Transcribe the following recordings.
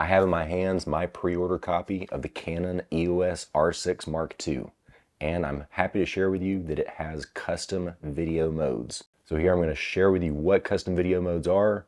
I have in my hands my pre-order copy of the Canon EOS R6 Mark II, and I'm happy to share with you that it has custom video modes. So here I'm going to share with you what custom video modes are,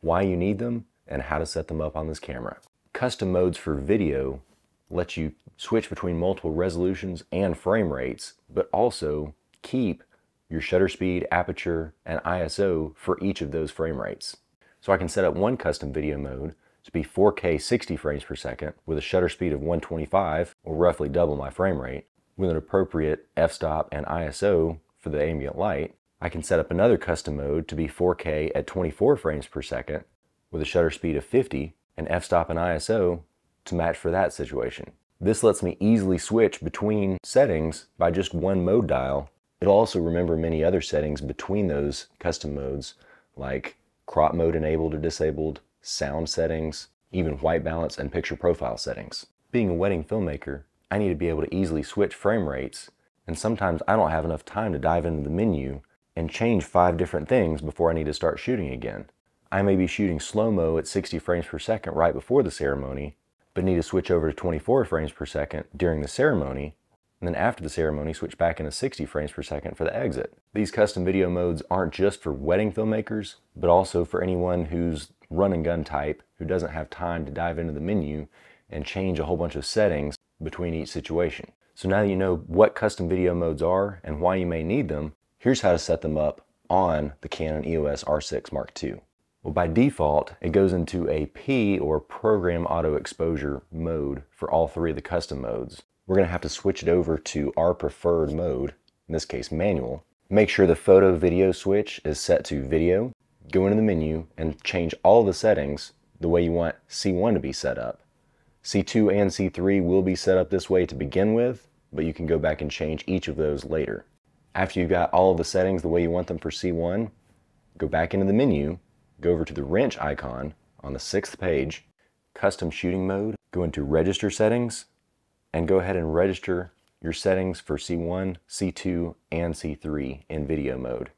why you need them, and how to set them up on this camera. Custom modes for video let you switch between multiple resolutions and frame rates, but also keep your shutter speed, aperture, and ISO for each of those frame rates. So I can set up one custom video mode to be 4K 60 frames per second with a shutter speed of 125, or roughly double my frame rate, with an appropriate f-stop and ISO for the ambient light. I can set up another custom mode to be 4K at 24 frames per second with a shutter speed of 50 and f-stop and ISO to match for that situation. This lets me easily switch between settings by just one mode dial. It'll also remember many other settings between those custom modes like crop mode enabled or disabled, sound settings, even white balance and picture profile settings. Being a wedding filmmaker, I need to be able to easily switch frame rates, and sometimes I don't have enough time to dive into the menu and change five different things before I need to start shooting again. I may be shooting slow-mo at 60 frames per second right before the ceremony, but need to switch over to 24 frames per second during the ceremony, and then after the ceremony switch back into 60 frames per second for the exit. These custom video modes aren't just for wedding filmmakers, but also for anyone who's run and gun type who doesn't have time to dive into the menu and change a whole bunch of settings between each situation. So now that you know what custom video modes are and why you may need them, here's how to set them up on the Canon EOS R6 Mark II. Well, by default, it goes into a P or program auto exposure mode for all three of the custom modes. We're gonna have to switch it over to our preferred mode, in this case manual. Make sure the photo video switch is set to video. Go into the menu and change all the settings the way you want C1 to be set up. C2 and C3 will be set up this way to begin with, but you can go back and change each of those later. After you've got all of the settings the way you want them for C1, go back into the menu go over to the wrench icon on the sixth page, custom shooting mode, go into register settings, and go ahead and register your settings for C1, C2, and C3 in video mode.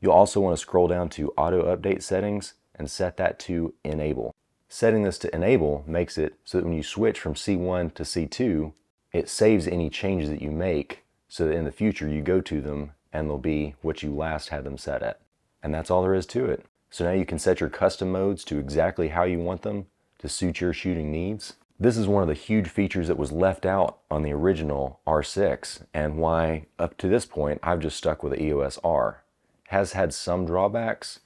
You'll also want to scroll down to auto update settings and set that to enable. Setting this to enable makes it so that when you switch from C1 to C2, it saves any changes that you make so that in the future you go to them and they'll be what you last had them set at. And that's all there is to it. So now you can set your custom modes to exactly how you want them to suit your shooting needs. This is one of the huge features that was left out on the original R6 and why up to this point I've just stuck with the EOS R. Has had some drawbacks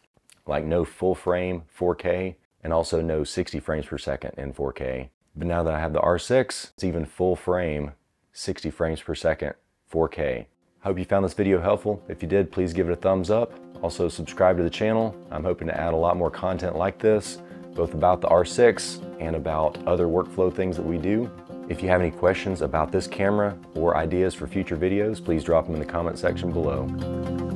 like no full frame 4K and also no 60 frames per second in 4K. But now that I have the R6, it's even full frame 60 frames per second 4K. Hope you found this video helpful. If you did, please give it a thumbs up. Also subscribe to the channel. I'm hoping to add a lot more content like this, both about the R6 and about other workflow things that we do. If you have any questions about this camera or ideas for future videos, please drop them in the comment section below.